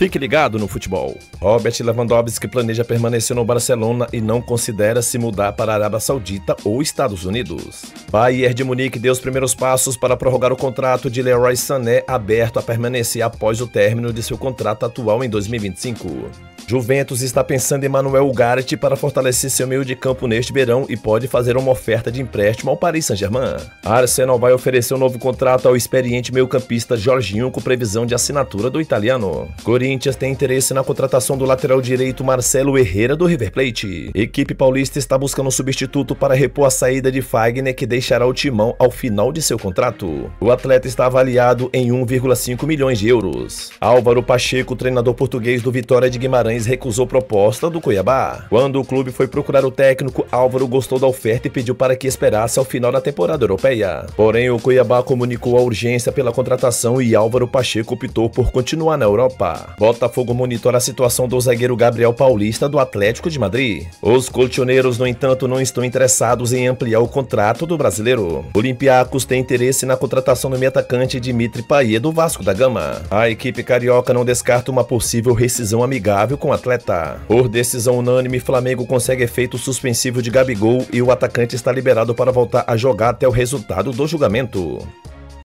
Fique ligado no futebol. Robert Lewandowski planeja permanecer no Barcelona e não considera se mudar para a Arábia Saudita ou Estados Unidos. Bayern de Munique deu os primeiros passos para prorrogar o contrato de Leroy Sané aberto a permanecer após o término de seu contrato atual em 2025. Juventus está pensando em Manuel Ugarte para fortalecer seu meio de campo neste verão e pode fazer uma oferta de empréstimo ao Paris Saint-Germain. Arsenal vai oferecer um novo contrato ao experiente meio-campista Jorginho com previsão de assinatura do italiano. Corinthians tem interesse na contratação do lateral direito Marcelo Herrera do River Plate. Equipe paulista está buscando um substituto para repor a saída de Fagner que deixará o timão ao final de seu contrato. O atleta está avaliado em 1,5 milhões de euros. Álvaro Pacheco, treinador português do Vitória de Guimarães, recusou proposta do Cuiabá. Quando o clube foi procurar o técnico, Álvaro gostou da oferta e pediu para que esperasse ao final da temporada europeia. Porém, o Cuiabá comunicou a urgência pela contratação e Álvaro Pacheco optou por continuar na Europa. Botafogo monitora a situação do zagueiro Gabriel Paulista do Atlético de Madrid. Os colchoneiros, no entanto, não estão interessados em ampliar o contrato do brasileiro. Olympiacos tem interesse na contratação do meio atacante Dimitri Payet do Vasco da Gama. A equipe carioca não descarta uma possível rescisão amigável com o atleta. Por decisão unânime, Flamengo consegue efeito suspensivo de Gabigol e o atacante está liberado para voltar a jogar até o resultado do julgamento.